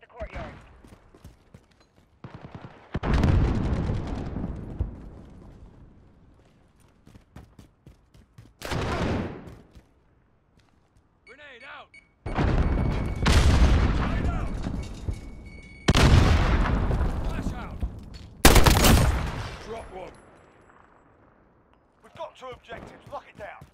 at the courtyard. Grenade out! Grenade out! Flash out! Drop one. We've got two objectives. Lock it down.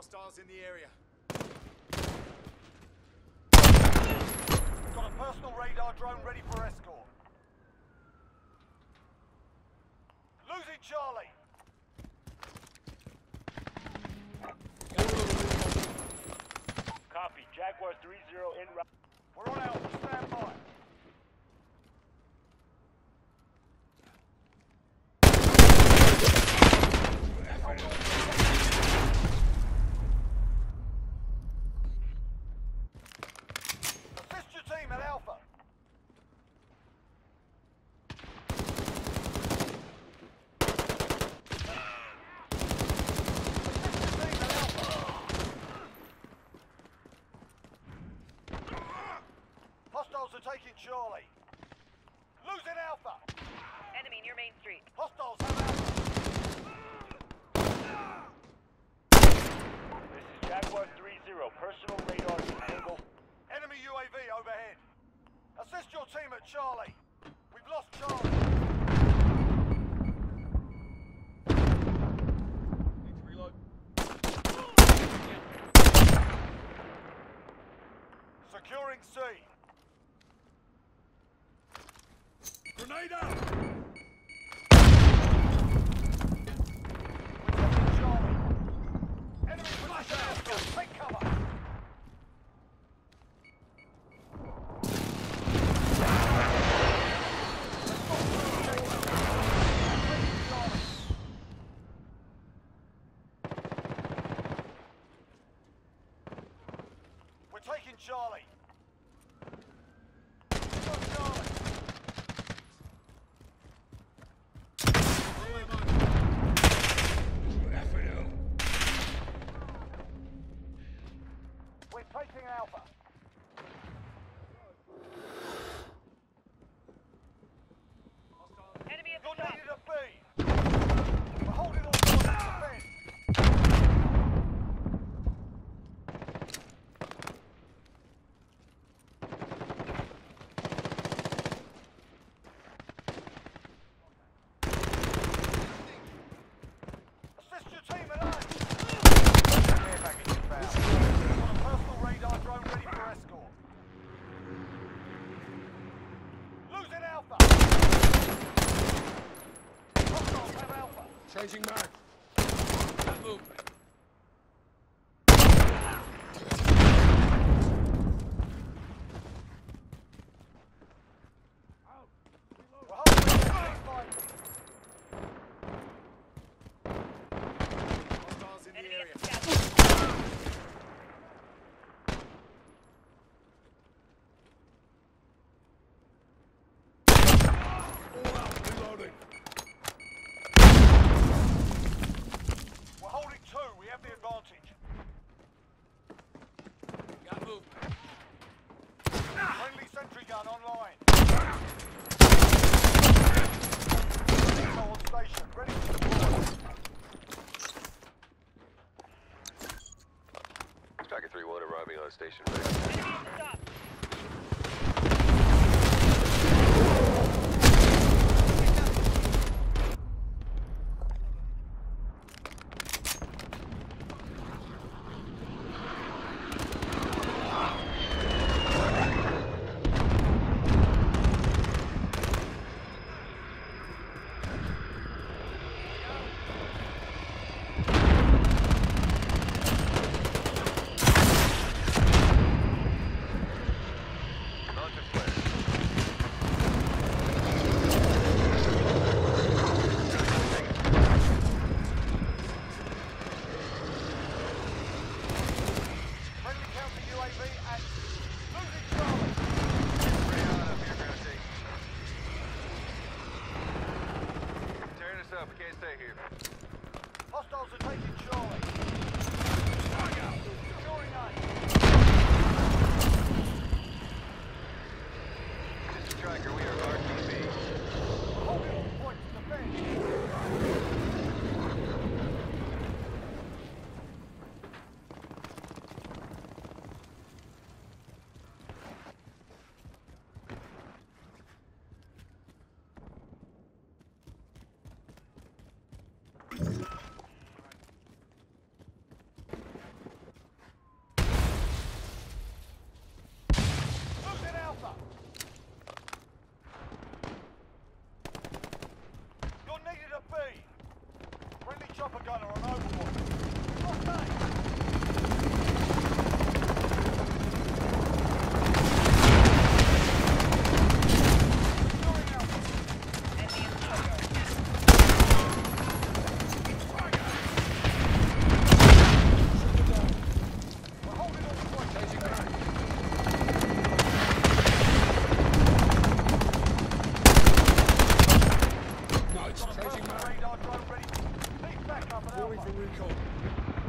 Hostiles in the area. Got a personal radar drone ready for escort. Losing Charlie. Copy. Jaguar 3-0 in route. We're on Alpha. Stand by. Assist your team at Alpha. Assist your team at Alpha. Hostiles are taking Charlie. Losing Alpha. Enemy near Main Street. Hostiles have Alpha. This is Jaguar 3-0. Personal radar disabled. Enemy UAV overhead. Assist your team at Charlie. We've lost Charlie. Need to reload. Securing C. Grenade out! We're taking Charlie. Enemy flash out. Take cover. We're taking Charlie. We've got Charlie. We're taking Alpha. Enemy at the top. needed at B. We're holding all points of defense. Assist your team at A. Care package inbound. Got a personal radar drone ready for escort. Losing Alpha. Hostiles have Alpha. Changing mag. That movement. We're halfway there. Keep fighting. Hostiles in the Enemy area. at the scaffold. All out. Reloading. We're holding two. We have the advantage. Got movement. Friendly sentry gun online. Echo on station. Ready to deploy. Striker 3-1 arriving on station. Enemy at the top. Stay here. Hostiles are taking chopper gunner on Overwatch. Calling for recall.